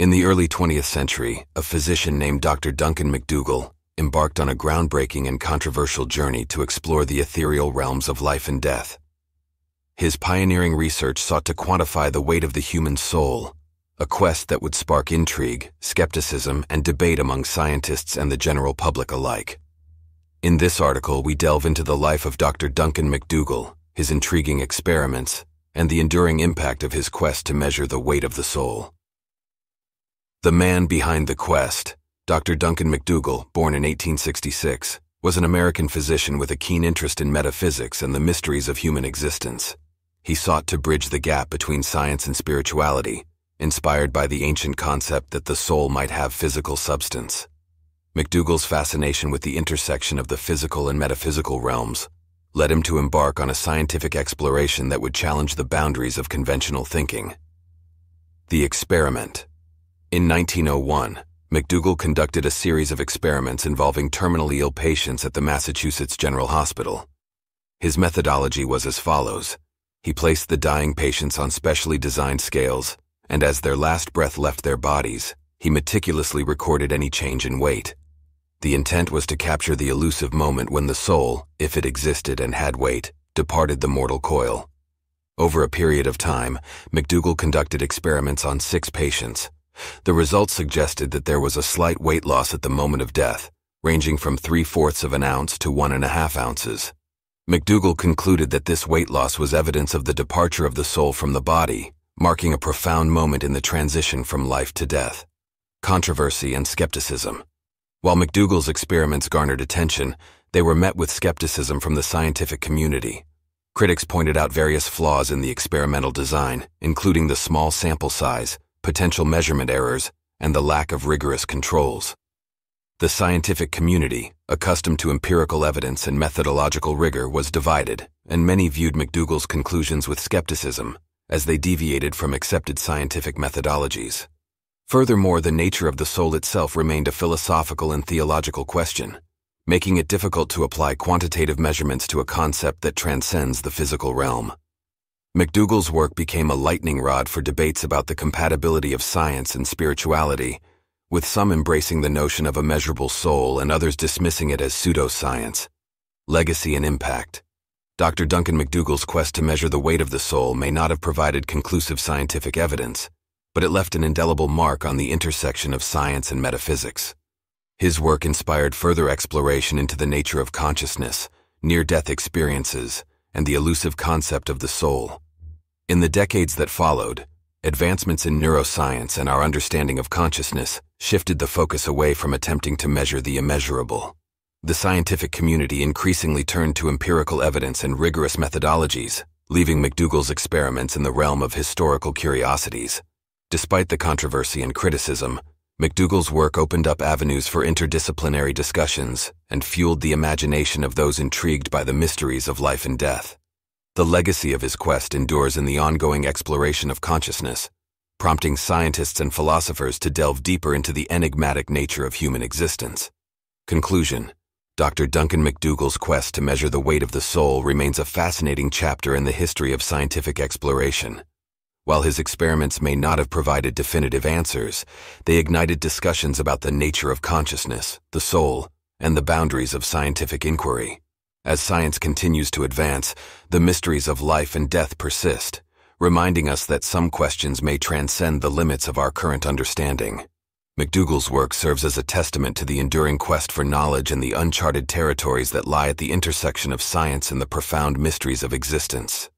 In the early 20th century, a physician named Dr. Duncan MacDougall embarked on a groundbreaking and controversial journey to explore the ethereal realms of life and death. His pioneering research sought to quantify the weight of the human soul, a quest that would spark intrigue, skepticism, and debate among scientists and the general public alike. In this article, we delve into the life of Dr. Duncan MacDougall, his intriguing experiments, and the enduring impact of his quest to measure the weight of the soul. The man behind the quest, Dr. Duncan MacDougall, born in 1866, was an American physician with a keen interest in metaphysics and the mysteries of human existence. He sought to bridge the gap between science and spirituality, inspired by the ancient concept that the soul might have physical substance. MacDougall's fascination with the intersection of the physical and metaphysical realms led him to embark on a scientific exploration that would challenge the boundaries of conventional thinking. The Experiment In 1901, MacDougall conducted a series of experiments involving terminally ill patients at the Massachusetts General Hospital. His methodology was as follows. He placed the dying patients on specially designed scales, and as their last breath left their bodies, he meticulously recorded any change in weight. The intent was to capture the elusive moment when the soul, if it existed and had weight, departed the mortal coil. Over a period of time, MacDougall conducted experiments on six patients. The results suggested that there was a slight weight loss at the moment of death, ranging from three-fourths of an ounce to one and a half ounces. MacDougall concluded that this weight loss was evidence of the departure of the soul from the body, marking a profound moment in the transition from life to death. Controversy and skepticism. While MacDougall's experiments garnered attention, they were met with skepticism from the scientific community. Critics pointed out various flaws in the experimental design, including the small sample size, potential measurement errors, and the lack of rigorous controls. The scientific community, accustomed to empirical evidence and methodological rigor, was divided, and many viewed MacDougall's conclusions with skepticism, as they deviated from accepted scientific methodologies. Furthermore, the nature of the soul itself remained a philosophical and theological question, making it difficult to apply quantitative measurements to a concept that transcends the physical realm. MacDougall's work became a lightning rod for debates about the compatibility of science and spirituality, with some embracing the notion of a measurable soul and others dismissing it as pseudoscience. Legacy and impact. Dr. Duncan MacDougall's quest to measure the weight of the soul may not have provided conclusive scientific evidence, but it left an indelible mark on the intersection of science and metaphysics. His work inspired further exploration into the nature of consciousness, near-death experiences, and the elusive concept of the soul. In the decades that followed, advancements in neuroscience and our understanding of consciousness shifted the focus away from attempting to measure the immeasurable. The scientific community increasingly turned to empirical evidence and rigorous methodologies, leaving MacDougall's experiments in the realm of historical curiosities. Despite the controversy and criticism, MacDougall's work opened up avenues for interdisciplinary discussions and fueled the imagination of those intrigued by the mysteries of life and death. The legacy of his quest endures in the ongoing exploration of consciousness, prompting scientists and philosophers to delve deeper into the enigmatic nature of human existence. Conclusion Dr. Duncan MacDougall's quest to measure the weight of the soul remains a fascinating chapter in the history of scientific exploration. While his experiments may not have provided definitive answers, they ignited discussions about the nature of consciousness, the soul, and the boundaries of scientific inquiry. As science continues to advance, the mysteries of life and death persist, reminding us that some questions may transcend the limits of our current understanding. MacDougall's work serves as a testament to the enduring quest for knowledge in the uncharted territories that lie at the intersection of science and the profound mysteries of existence.